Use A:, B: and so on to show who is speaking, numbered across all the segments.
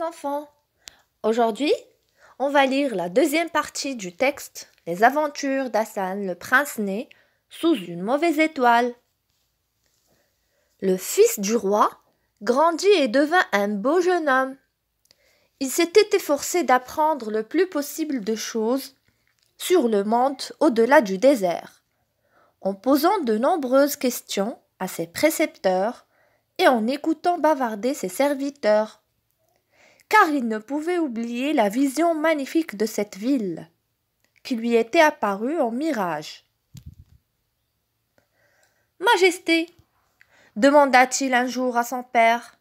A: enfants. Aujourd'hui, on va lire la deuxième partie du texte Les aventures d'Hassan, le prince né sous une mauvaise étoile. Le fils du roi grandit et devint un beau jeune homme. Il s'était efforcé d'apprendre le plus possible de choses sur le monde au-delà du désert, en posant de nombreuses questions à ses précepteurs et en écoutant bavarder ses serviteurs car il ne pouvait oublier la vision magnifique de cette ville, qui lui était apparue en mirage. Majesté, demanda-t-il un jour à son père,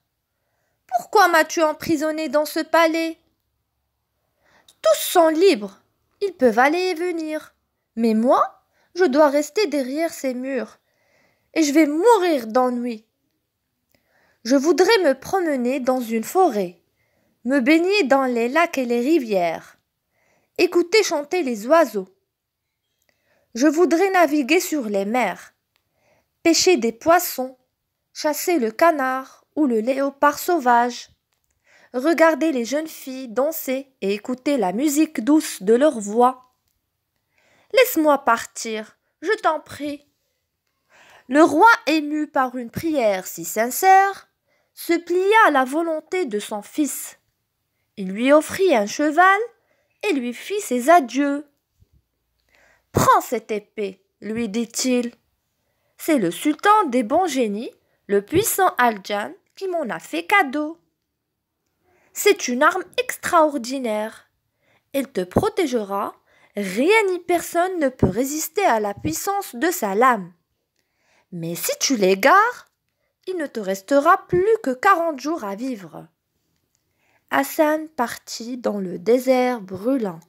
A: pourquoi m'as-tu emprisonné dans ce palais? Tous sont libres, ils peuvent aller et venir, mais moi, je dois rester derrière ces murs, et je vais mourir d'ennui. Je voudrais me promener dans une forêt me baigner dans les lacs et les rivières, écouter chanter les oiseaux. Je voudrais naviguer sur les mers, pêcher des poissons, chasser le canard ou le léopard sauvage, regarder les jeunes filles danser et écouter la musique douce de leur voix. Laisse-moi partir, je t'en prie. Le roi, ému par une prière si sincère, se plia à la volonté de son fils. Il lui offrit un cheval et lui fit ses adieux. Prends cette épée, lui dit-il. C'est le sultan des bons génies, le puissant Aljan, qui m'en a fait cadeau. C'est une arme extraordinaire. Elle te protégera. Rien ni personne ne peut résister à la puissance de sa lame. Mais si tu l'égares, il ne te restera plus que quarante jours à vivre. Hassan partit dans le désert brûlant.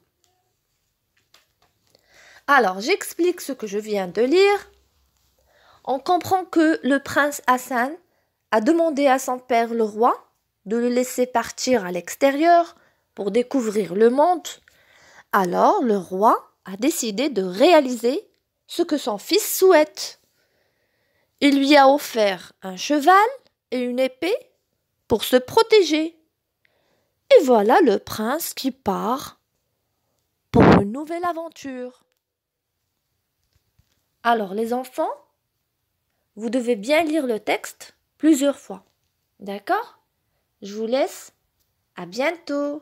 A: Alors, j'explique ce que je viens de lire. On comprend que le prince Hassan a demandé à son père le roi de le laisser partir à l'extérieur pour découvrir le monde. Alors le roi a décidé de réaliser ce que son fils souhaite. Il lui a offert un cheval et une épée pour se protéger. Et voilà le prince qui part pour une nouvelle aventure. Alors les enfants, vous devez bien lire le texte plusieurs fois. D'accord? Je vous laisse. À bientôt.